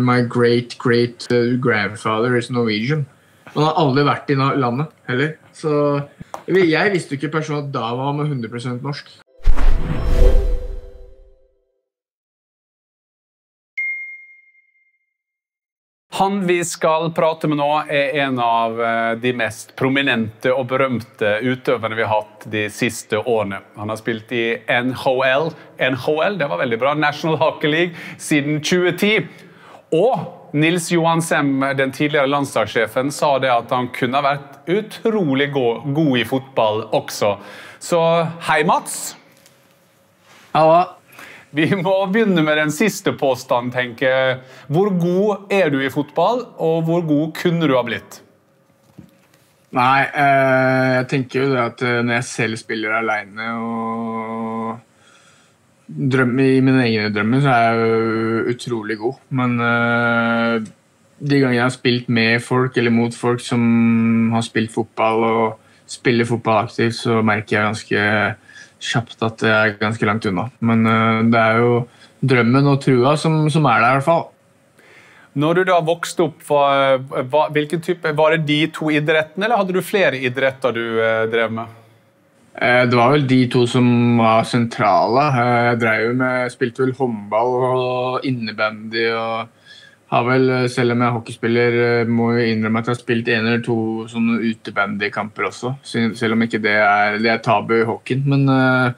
My great great uh, grandfather is Norwegian. Han har aldri vært i landet heller. Så jeg visste ikke personlig at da var med 100 norsk. Han vi skal prate med nå, er en av eh, de mest prominente og berømte utøverne vi har hatt de siste årene. Han har spilt i NHL, NHL det var veldig bra, National Hockey League siden 2010. Og Nils Johan Sem, den tidligere landslagssjefen, sa det at han kunne ha vært utrolig go- god i fotball også. Så hei, Mats. Halla. Vi må begynne med den siste påstanden. tenker jeg. Hvor god er du i fotball, og hvor god kunne du ha blitt? Nei, eh, jeg tenker jo det at eh, når jeg selv spiller aleine og drømmer i mine egne drømmer, så er jeg utrolig god. Men uh, de gangene jeg har spilt med folk eller mot folk som har spilt fotball og spiller fotball aktivt, så merker jeg ganske kjapt at jeg er ganske langt unna. Men uh, det er jo drømmen og trua som, som er der, i hvert fall. Når du da vokste opp, var, var, type, var det de to idrettene, eller hadde du flere idretter du eh, drev med? Eh, Det var vel de to som var sentrale. Eh, Jeg drev med, spilte vel håndball og innebandy. og har vel, eh, Selv om jeg er hockeyspiller, må jeg innrømme at jeg har spilt en eller to sånne utebandykamper også. Selv om ikke det er, det er tabu i hockeyen. Men uh,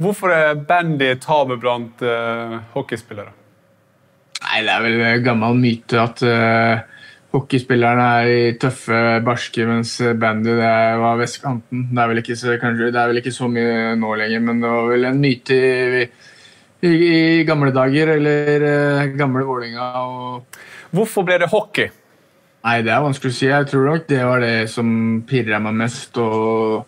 Hvorfor er bandy tabu blant uh, hockeyspillere? nei, det er vel en gammel myte at eh, hockeyspillerne er i tøffe, barske, mens bandy det var vestkanten. Det er, vel ikke så, kanskje, det er vel ikke så mye nå lenger, men det var vel en myte i, i, i gamle dager, eller eh, gamle Vålinga og Hvorfor ble det hockey? Nei, det er vanskelig å si. Jeg tror nok det var det som pirra meg mest og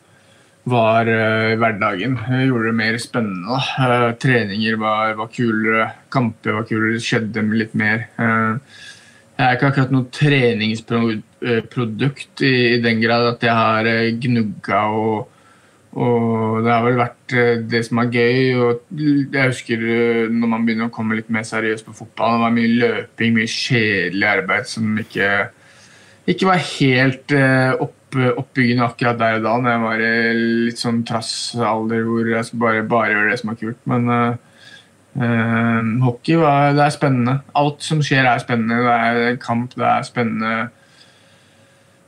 var eh, hverdagen. Jeg gjorde det mer spennende. Eh, treninger var, var kulere, kamper var kulere, det skjedde litt mer. Eh, jeg er ikke akkurat noe treningsprodukt i, i den grad at jeg har eh, gnugga og og det har vel vært eh, det som er gøy. og Jeg husker eh, når man begynner å komme litt mer seriøst på fotball. Det var mye løping, mye kjedelig arbeid som ikke, ikke var helt opp, oppbyggende akkurat der og da. Når jeg var i litt sånn trassalder hvor jeg bare, bare gjør det som er kult. Men eh, eh, hockey var, det er spennende. Alt som skjer, er spennende. Det er kamp, det er spennende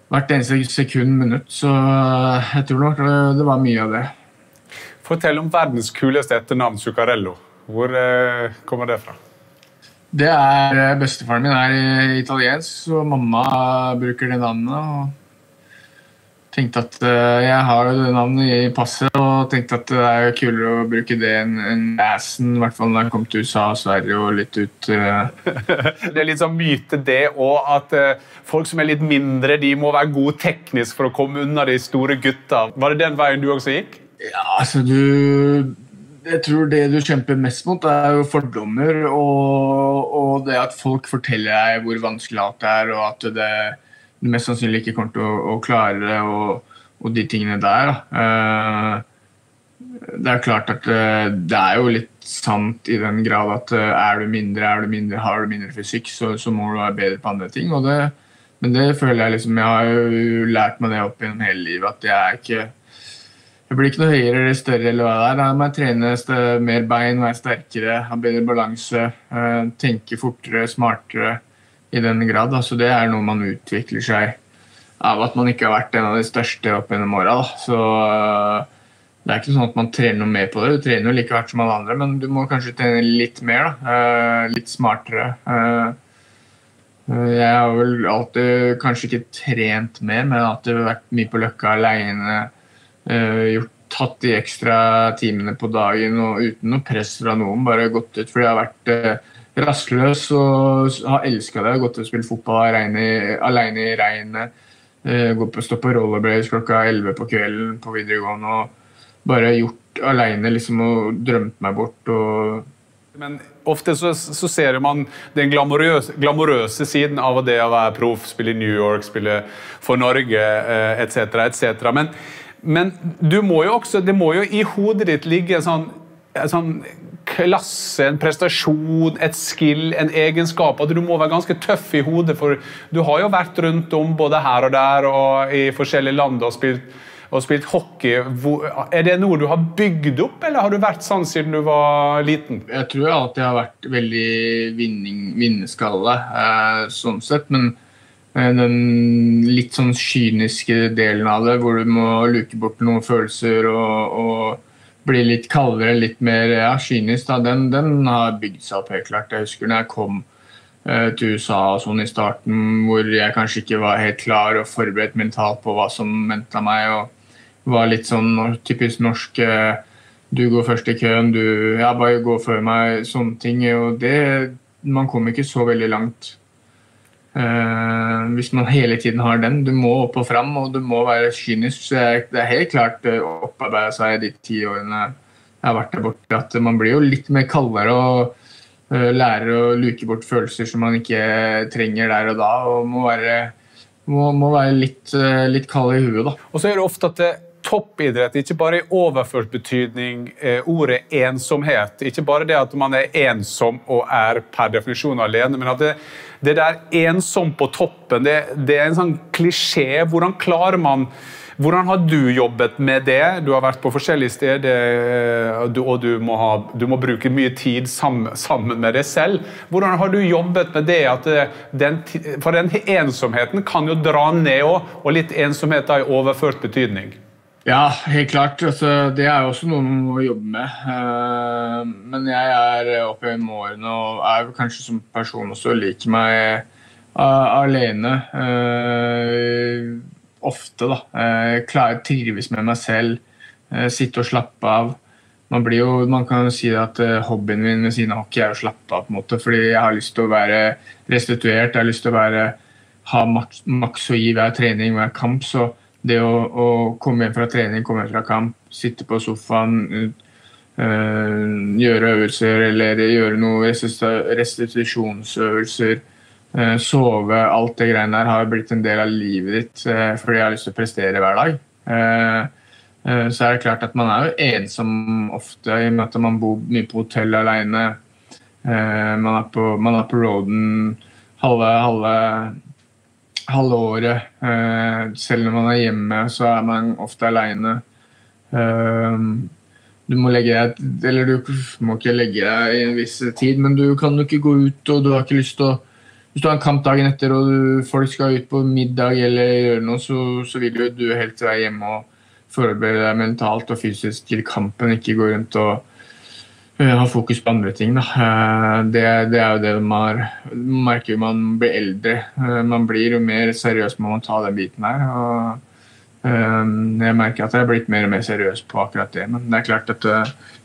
hvert eneste sekund, minutt. Så jeg tror nok det var mye av det. Fortell om verdens kuleste etternavn, Zuccarello. Hvor uh, kommer det fra? Det er eh, Bestefaren min er eh, italiensk, så mamma bruker det navnet. og tenkte at eh, Jeg har jo det navnet i passet og tenkte at det er kulere å bruke det enn enn Assen. I hvert fall når jeg kom til USA og Sverige og litt ut. Uh. Det er litt sånn myte det, og at uh, folk som er litt mindre, de må være gode teknisk for å komme unna de store gutta. Var det den veien du også gikk? Ja, altså du Jeg tror det du kjemper mest mot, er jo fordommer og, og det at folk forteller deg hvor vanskelig alt er, og at det, mest sannsynlig ikke kommer til å, å klare det, og, og de tingene der. Eh, det er klart at eh, det er jo litt sant i den grad at eh, er du mindre, er du mindre, har du mindre fysikk, så, så må du være bedre på andre ting. det men det føler jeg liksom Jeg har jo lært meg det opp gjennom hele livet at jeg er ikke jeg blir ikke noe høyere eller større. eller hva det er. Da må jeg trene mer bein, være sterkere, ha bedre balanse, tenke fortere, smartere i den grad. Så det er noe man utvikler seg av at man ikke har vært en av de største opp gjennom åra. Så eh, det er ikke sånn at man trener noe mer på det. Du trener jo like hardt som alle andre, men du må kanskje trene litt mer. da. Eh, Litt smartere. Eh, Jeg har vel alltid kanskje ikke trent mer, men alltid vært mye på Løkka aleine. Gjort, tatt de ekstra timene på dagen og uten noe press fra noen. Bare gått ut fordi jeg har vært rastløs og har elska det. Gått å spilt fotball aleine i regnet. Gå Gått på stå på rollerblades klokka 11 på kvelden på videregående. og Bare gjort aleine liksom, og drømt meg bort. og Men ofte så, så ser man den glamorøse, glamorøse siden av det å være proff, spille i New York, spille for Norge eh, etc. etc. Men, men må også, det må jo i hodet ditt ligge sånn, en sånn klasse, en prestasjon, et skill, en egenskap. At du må være ganske tøff i hodet, for du har jo vært rundt om både her og der og i forskjellige land og spilt, og spilt hockey. Er det noe du har bygd opp, eller har du vært sånn siden du var liten? Jeg tror jeg alltid har vært veldig vinning, vinnerskalle, eh, sånn sett. men eh, den litt sånn kyniske delen av det, hvor du må luke bort noen følelser og, og bli litt kaldere, litt mer ja, kynisk, da, den, den, har bygd seg opp helt klart. Jeg husker når jeg kom uh, til USA sånn i starten, hvor jeg kanskje ikke var helt klar og forberedt mentalt på hva som venta meg, og var litt sånn typisk norsk uh, Du går først i køen, du Ja, bare gå før meg, sånne ting. Og det Man kom ikke så veldig langt Uh, hvis man hele tiden har den. Du må opp og fram, og du må være kynisk. Det er helt klart eh, opparbeida seg de ti årene jeg har vært der borte, at man blir jo litt mer kaldere og uh, lærer å luke bort følelser som man ikke trenger der og da. Og må være, må, må være litt, uh, litt kald i huet, da. Og så er det ofte at det toppidrett ikke bare i overført betydning eh, ordet ensomhet. Ikke bare det at man er ensom og er per definisjon alene, men at det, det der ensom på toppen, det, det, er en sånn klisjé. Hvordan klarer man hvordan har du jobbet med det? Du har vært på forskjellige steder, eh, og du må, ha, du må bruke mye tid sammen, med deg selv. Hvordan har du jobbet med det? At den, for den ensomheten kan jo dra ned òg, og litt ensomhet i overført betydning. Ja, helt klart. Altså, det er jo også noe man må jobbe med. Uh, men jeg er oppe i årene og er kanskje som person også liker meg uh, alene. Uh, ofte, da. Klarer trives med meg selv. sitte og slappe av. Man, blir jo, man kan jo si at hobbyen min ved siden av hockey er å slappe av. på en måte, Fordi jeg har lyst til å være restituert, jeg har lyst til å være, ha maks, maks å gi hver trening, hver kamp. så det å, å, komme hjem fra trening, komme hjem fra kamp, sitte på sofaen, øh, gjøre øvelser eller gjøre noe restitusjonsøvelser, øh, sove Alt det greiene der har blitt en del av livet ditt øh, fordi jeg har lyst til å prestere hver dag. så er det klart at man er jo ensom ofte i og med at man bor mye på hotell alene. man, er på, man er på roaden halve, halve halve året. Uh, selv når man er hjemme, så er man ofte aleine. Eh, du må legge deg Eller du må ikke legge deg i en viss tid, men du kan jo ikke gå ut og du har ikke lyst til å Hvis du har en kamp dagen etter og du, folk skal ut på middag eller gjøre noe, så, så vil jo du helt være hjemme og forberede deg mentalt og fysisk til kampen, ikke gå rundt og ha fokus på andre ting. Eh, det, det, er jo det man merker man blir eldre. Eh, man blir jo mer seriøs med å ta den biten her. Og, eh, jeg merker at jeg er blitt mer og mer seriøs på akkurat det. Men det er klart at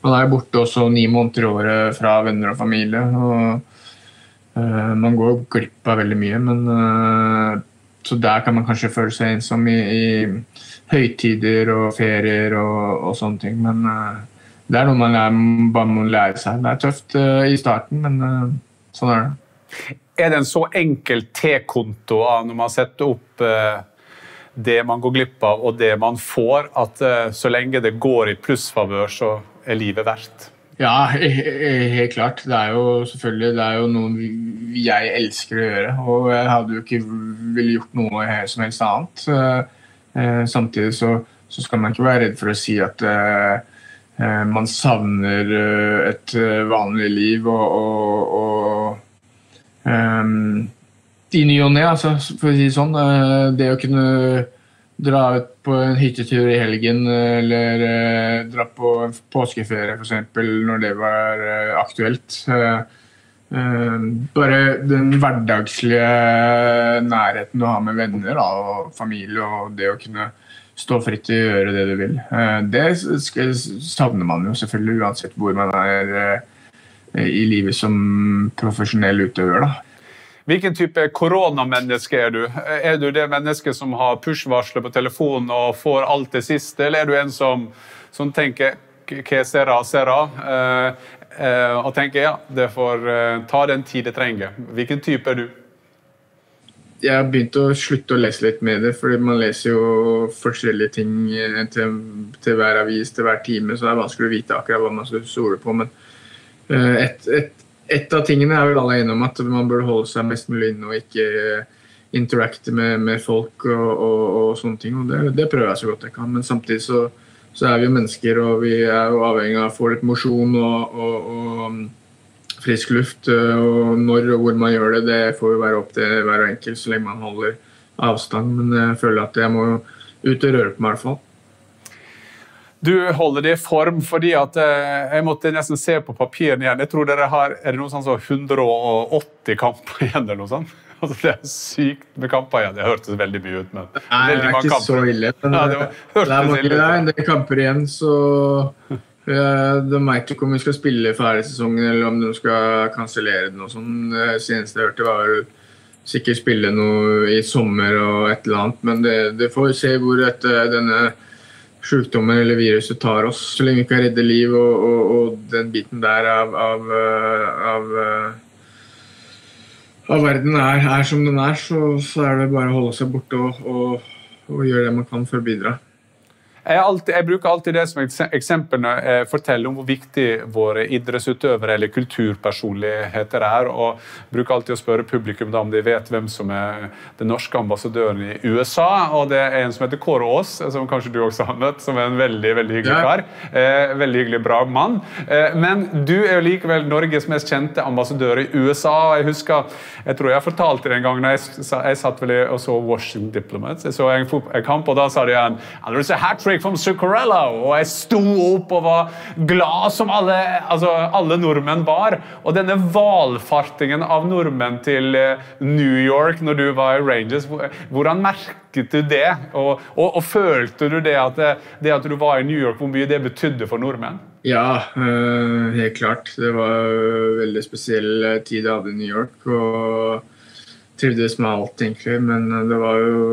man er borte også ni måneder i året fra venner og familie. og Man går glipp av veldig mye. men så der kan man kanskje føle seg ensom i, i høytider og ferier og, og sånne ting. Men det er noe man er, bare må lære seg. Det er tøft uh, i starten, men uh, sånn er det. Er det en så enkel T-konto når man setter opp uh, det man går glipp av og det man får, at så lenge det går i plussfavør, så er livet verdt? Ja, helt klart. Det er jo selvfølgelig det er jo noe jeg elsker å gjøre. Og jeg hadde jo ikke ville gjort noe som helst annet. Samtidig så, så skal man ikke være redd for å si at man savner eh, et eh, vanlig liv og, og, og um, i ny og ne, altså, for å si det sånn. Det å kunne dra ut på en hyttetur i helgen eller dra på påskeferie f.eks. når det var aktuelt. Bare den hverdagslige nærheten du har med venner da, og familie og det å kunne stå fritt til å gjøre det du vil. Eh, det savner man jo selvfølgelig uansett hvor man er eh, i livet som profesjonell utøver. da. Hvilken type koronamenneske er du? Er du det mennesket som har push-varsler på telefonen og får alt det siste, eller er du en som, som tenker hva sera, sera, eh, og tenker ja, det får ta den tid det trenger? Hvilken type er du? Jeg har begynt å slutte å lese litt med det, fordi man leser jo forskjellige ting eh, til, til hver avis til hver time, så det er vanskelig å vite akkurat hva man skal stole på. Men eh, et, et, et, av tingene er vel alle enige om at man burde holde seg mest mulig inne og ikke interacte med, med folk og, og, og, sånne ting. og det, det, prøver jeg så godt jeg kan. Men samtidig så, så, er vi jo mennesker, og vi er jo avhengig av å få litt mosjon og, og frisk luft. Og når og hvor man gjør det, det får jo være opp til hver enkelt så lenge man holder avstand. Men jeg føler at jeg må ut og røre på meg i hvert fall. Du holder det i form fordi at eh, jeg måtte nesten se på papirene igjen. Jeg tror dere har er det noe sånn som 180 kamper igjen eller noe sånt? Altså, det er sykt med kamper igjen. Det hørtes veldig mye ut, men Nei, det er ikke kamper. så ille. Men ja, det, var, det, er mange, det er en del kamper igjen, så de veit ikke om vi skal spille ferdig sesongen eller om de skal kansellere den. og sånn. Det seneste jeg hørte, var sikkert spille noe i sommer og et eller annet. Men det, det får vi se hvor etter denne sykdommen eller viruset tar oss. Så lenge vi kan redde liv og, og, og den biten der av, av, eh, av, av verden er, er, som den er, så, så, er det bare å holde seg borte og, og, og gjøre det man kan for å bidra. Jeg, alltid, jeg, bruker alltid det som eksempel når jeg forteller om hvor viktig våre idrettsutøvere eller kulturpersonligheter er. og bruker alltid å spørre publikum da, om de vet hvem som er den norske ambassadøren i USA. og Det er en som heter Kåre Aas, som kanskje du også har møtt, som er en veldig veldig hyggelig kar. Eh, veldig hyggelig, bra mann. Eh, men du er jo likevel Norges mest kjente ambassadør i USA. og Jeg husker, jeg tror jeg fortalte det en gang når jeg, jeg satt vel og så Washington Diplomats. Jeg så en, en kamp, og da sa de igjen Patrick from Zuccarello. Og jeg sto opp og var glad som alle, altså, alle nordmenn var. Og denne valfartingen av nordmenn til eh, New York når du var i Rangers, hvordan merket du det? Og, og, og følte du det at, det, at du var i New York, hvor mye det betydde for nordmenn? Ja, øh, helt klart. Det var en veldig spesiell tid jeg hadde i New York. og trivdes med alt, egentlig. Men det var jo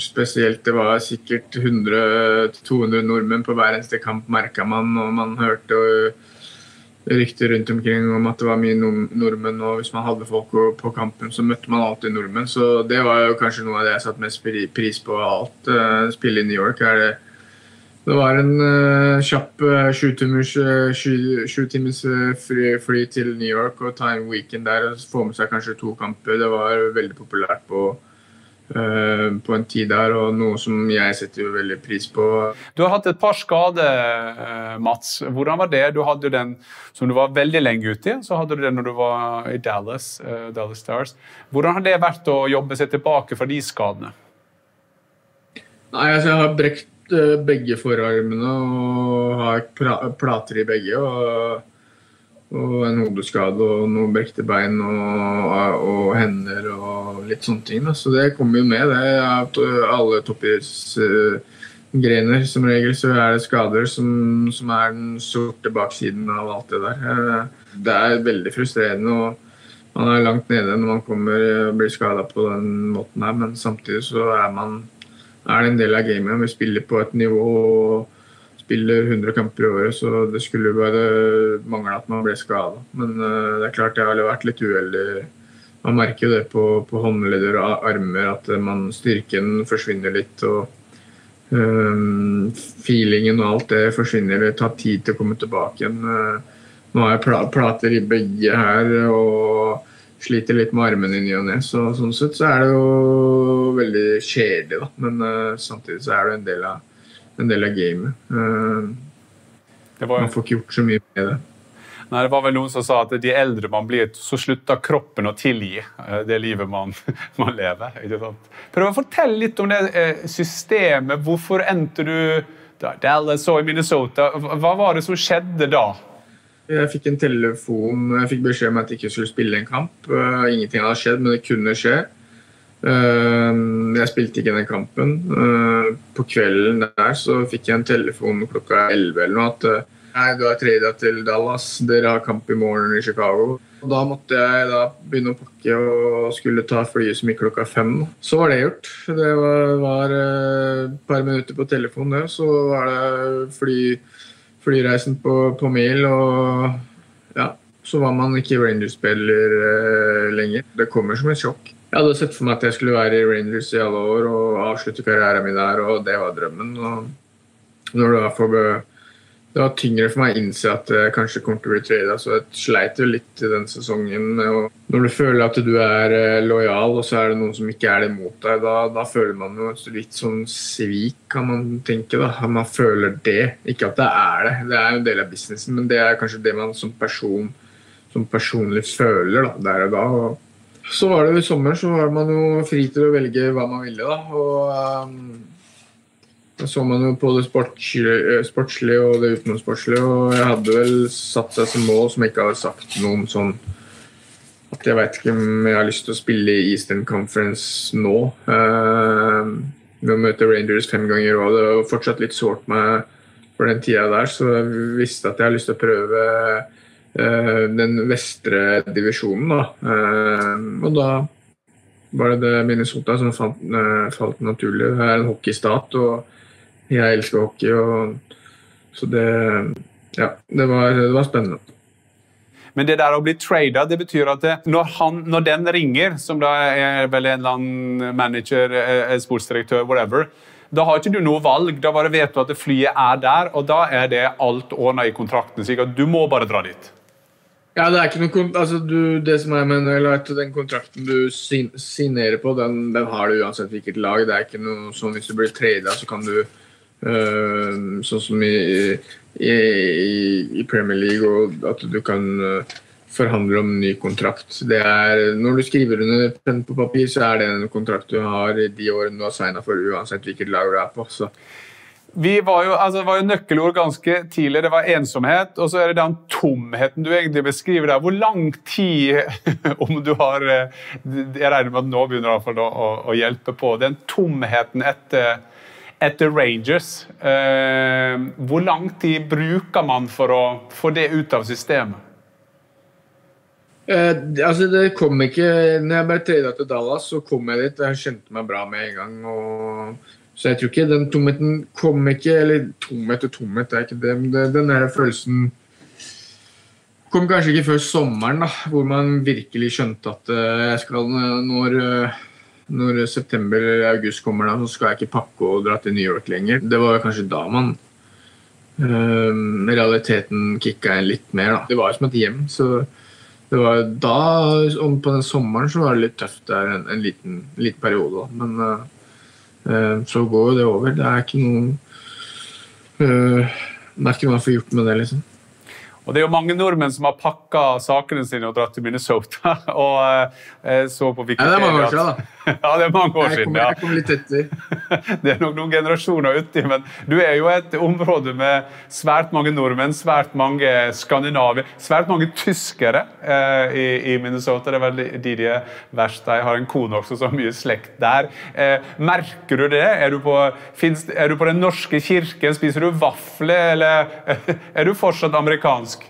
spesielt Det var sikkert 100-200 nordmenn på hver eneste kamp, merka man. Og man hørte rykter rundt omkring om at det var mye nordmenn. Og hvis man hadde folk på kampen, så møtte man alltid nordmenn. Så det var jo kanskje noe av det jeg satte mest pris på av alt. Uh, spille i New York er det det var en uh, kjapp uh, sju timers, uh, timers fly, fly, til New York og ta en weekend der og få med seg kanskje to kamper. Det var veldig populært på, på en tid der, og noe som jeg setter veldig pris på. Du har hatt et par skader, Mats. Hvordan var det? Du hadde den som du var veldig lenge ute i. Så hadde du den når du var i Dallas, Dallas Stars. Hvordan har det vært å jobbe seg tilbake fra de skadene? Nei, altså jeg har brekt Eh, begge forarmene og har plater i begge. Og, og en hodeskade og noen brekte bein og, og, hender og litt sånne ting. Da. Så det kommer jo med, det. At alle toppidrettsgrener som regel så er det skader som, som, er den sorte baksiden av alt det der. Eh, det er veldig frustrerende. og man er langt nede når man kommer og blir skada på den måten her, men samtidig så er man er det en del av gamet. Vi spiller på et nivå og spiller 100 kamper i året, så det skulle bare mangle at man ble skada. Men uh, det er klart jeg har vært litt uheldig. Man merker jo det på, på håndledder og armer at man, styrken forsvinner litt. og um, Feelingen og alt det forsvinner. Det tar tid til å komme tilbake igjen. Uh, nå har jeg plater i begge her. og sliter litt med armene i ny og ne. Så, sånn sett så er det jo veldig kjedelig, da. Men uh, samtidig så er det en del av, en del av gamet. Uh, var... Man får ikke gjort så mye med det. Nei, Det var vel noen som sa at de eldre man blir, så slutter kroppen å tilgi uh, det livet man, man lever. Prøv å fortelle litt om det systemet. Hvorfor endte du Dallas og i Minnesota? Hva var det som skjedde da? Jeg fikk en telefon, jeg fikk beskjed om at jeg ikke skulle spille en kamp. Uh, ingenting hadde skjedd, men det kunne skje. Uh, jeg spilte ikke den kampen. Uh, på kvelden der så fikk jeg en telefon klokka 11 eller noe at Nei, du har trada til Dallas. Dere har kamp i morgen i Chicago. Og Da måtte jeg da begynne å pakke og skulle ta flyet som gikk klokka fem. Så var det gjort. Det var, var et par minutter på telefonen, det. Så var det fly flyreisen på, på mil, og ja, så var man ikke Rangers-spiller eh, lenger. Det kommer som et sjokk. Jeg hadde sett for meg at jeg skulle være i Rangers i alle år og avslutte karrieren min der, og det var drømmen. Og når du da får det var tyngre for meg å innse at jeg kanskje kommer til å bli trada. Så jeg sleit jo litt i den sesongen. Og når du føler at du er eh, lojal, og så er det noen som ikke er det mot deg, da, da føler man jo litt sånn svik, kan man tenke. da. Man føler det. Ikke at det er det, det er jo en del av businessen, men det er kanskje det man som person som personlig føler da, der og da. Og så var det jo i sommer, så var man jo fri til å velge hva man ville. da, og um, så man jo på det sportslige, sportslige og det utenomsportslige, og jeg hadde vel satt seg som mål som jeg ikke hadde sagt noe om sånn at jeg veit ikke om jeg har lyst til å spille i Eastern Conference nå. Ved å møte Rangers fem ganger og det var fortsatt litt sårt meg for den tida der, så jeg visste at jeg har lyst til å prøve uh, den vestre divisjonen. da. Og da var det Minnesota som falt naturlig. Det er en hockeystat. og jeg elsker hockey. Og, så det Ja, det var, det var, spennende. Men det der å bli trada, det betyr at det, når, han, når, den ringer, som da er vel en eller annen manager, eh, sportsdirektør, whatever, da har ikke du noe valg. Da bare vet du at flyet er der, og da er det alt ordna i kontrakten. Så du må bare dra dit. Ja, det er ikke noe altså, du, Det som er med eller at den kontrakten du signerer på, den, den, har du uansett hvilket lag. Det er ikke noe sånn Hvis du blir trada, så kan du Eh, sånn som i, i, i, Premier League, og at du kan eh, forhandle om ny kontrakt. Det er, når du skriver under penn på papir, så er det en kontrakt du har i de årene du har signa for, uansett hvilket lag du er på. Så. Vi var jo, altså, det var jo nøkkelord ganske tidlig. Det var ensomhet, og så er det den tomheten du egentlig beskriver der. Hvor lang tid, om du har eh, Jeg regner med at nå begynner det å, å hjelpe på. Den tomheten etter etter Rangers. Eh, hvor lang tid bruker man for å få det ut av systemet? Eh, altså det kom ikke når jeg ble trada til Dallas, så kom jeg dit. Jeg kjente meg bra med en gang. Og, så jeg tror ikke den tomheten kom ikke Eller tomhet og tomhet, det er ikke det. Men den der følelsen kom kanskje ikke før sommeren, da, hvor man virkelig skjønte at uh, jeg skal når uh, når september eller august kommer, da, så skal jeg ikke pakke og dra til New York lenger. Det var kanskje da man øh, realiteten kicka inn litt mer. Da. Det var jo som et hjem. så det var da, om På den sommeren så var det litt tøft der en, en liten, liten, periode. Da. Men uh, så går jo det over. Det er ikke noe uh, Det er ikke noe man får gjort med det, liksom. Og Det er jo mange nordmenn som har pakka sakene sine og dratt til Minnesota. og uh, så på Wikipedia. Ja, det er mange år siden, da. ja, det er mange år siden, ja. Jeg kom litt etter. det er nok noen generasjoner uti, men du er jo et område med svært mange nordmenn, svært mange skandinavier, svært mange tyskere eh, i, i, Minnesota. Det er vel de de verst. Jeg har en kone også som har mye slekt der. Eh, merker du det? Er du, på, finnes, er du på Den norske kirken? Spiser du vafler, eller er du fortsatt amerikansk?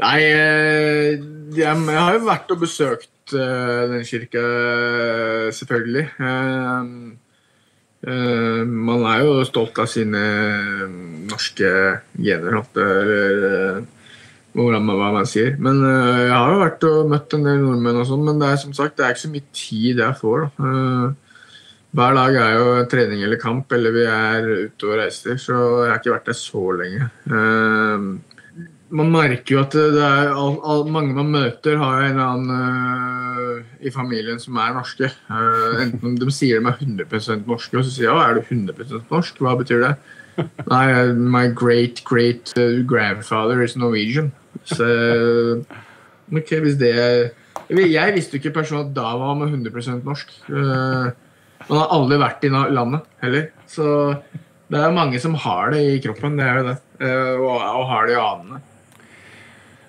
Nei, jeg, jeg, har jo vært og besøkt uh, den kirka, selvfølgelig. Uh, uh, man er jo stolt av sine norske gener, eller hvordan man, hva man sier. Men jeg har jo vært og møtt en del nordmenn, og sånn, men det er som sagt det er ikke så mye tid jeg får. hver dag er jo trening eller kamp, eller vi er ute og reiser, så jeg har ikke vært der så lenge. Uh, man merker jo at det er all, all, mange man møter, har en eller annen uh, i familien som er norske. Uh, enten de sier de er 100 norske, og så sier de ja, er du 100% norsk. Hva betyr det? Nei, my great great uh, grandfather is Norwegian. Så ok, hvis det Jeg visste jo ikke personlig at da var man 100% norsk. man har aldri vært i landet heller. Så det er mange som har det i kroppen, det er jo det. Og, og har det i anene.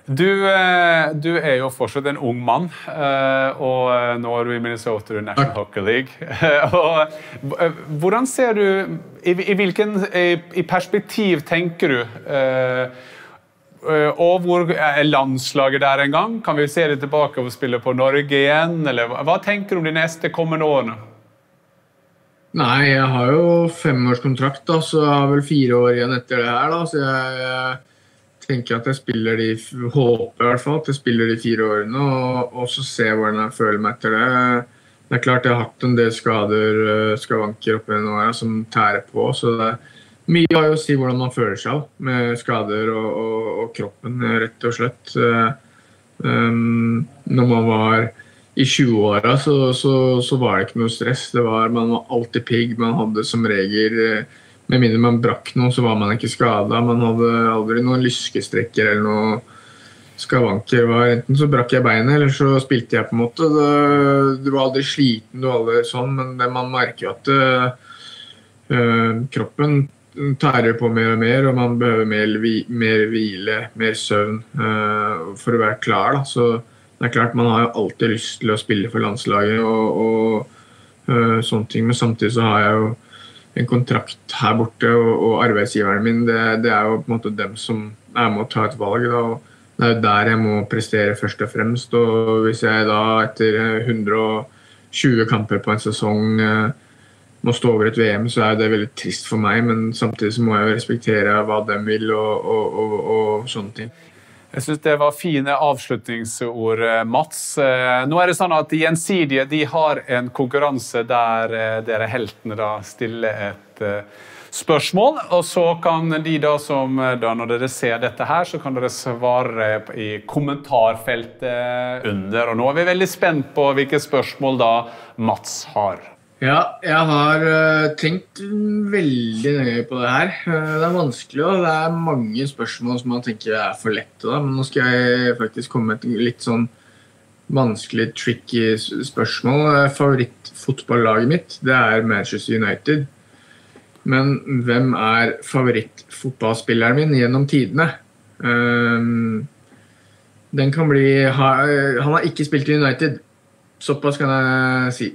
Du, eh, du, er jo fortsatt en ung mann, eh, og eh, nå er du i Minnesota National Hockey League. Hvordan ser du I, i hvilken i perspektiv tenker du? Og hvor er landslaget der en gang? Kan vi se det tilbake og spille på Norge igjen? Eller hva tenker du om de neste kommende årene? Nei, jeg har jo femårskontrakt, da, så jeg har vel fire år igjen etter det her. da, så jeg tenker at jeg spiller de håper i hvert fall at jeg spiller de fire årene, og, og så se hvordan jeg føler meg etter det. Det er klart jeg har hatt en del skader, eh, skavanker opp gjennom åra som tærer på. så det, er Mye har jo å si hvordan man føler seg med skader og, og, og kroppen, rett og slett. Um, når man var i 20-åra, så, så, så, var det ikke noe stress. Var, man var alltid pigg. Man hadde som regel Med mindre man brakk noe, så var man ikke skada. Man hadde aldri noen lyskestrekker eller noe skavanker. Enten så brakk jeg beinet, eller så spilte jeg, på en måte. Du var aldri sliten, du var aldri sånn, men man merker jo at uh, kroppen tærer på mer og mer, og man behøver mer, mer hvile, mer søvn uh, for å være klar. Da. Så det er klart, man har jo alltid lyst til å spille for landslaget og, og uh, sånne ting, men samtidig så har jeg jo en kontrakt her borte, og, og arbeidsgiveren min, det, det, er jo på en måte dem som er med å ta et valg. Da, og det er jo der jeg må prestere først og fremst. Og hvis jeg da etter 120 kamper på en sesong uh, må stå over et VM, så er det veldig trist for meg. Men samtidig så må jeg jo respektere hva de vil og, og, og, og sånne ting. Jeg syns det var fine avslutningsord, eh, Mats. Eh, nå er det sånn at Gjensidige de har en konkurranse der eh, dere heltene da stiller et spørsmål. Og så kan de da som da når dere ser dette her, så kan dere svare i kommentarfeltet under. Og nå er vi veldig spent på hvilke spørsmål da Mats har. Ja, jeg har uh, tenkt veldig nøye på det her. Uh, det er vanskelig, og det er mange spørsmål som man tenker er for lette. Da. Men nå skal jeg faktisk komme med et litt sånn vanskelig, tricky spørsmål. Uh, favorittfotballaget mitt det er Manchester United. Men hvem er favorittfotballspilleren min gjennom tidene? den kan bli ha, Han har ikke spilt i United. Såpass kan jeg si.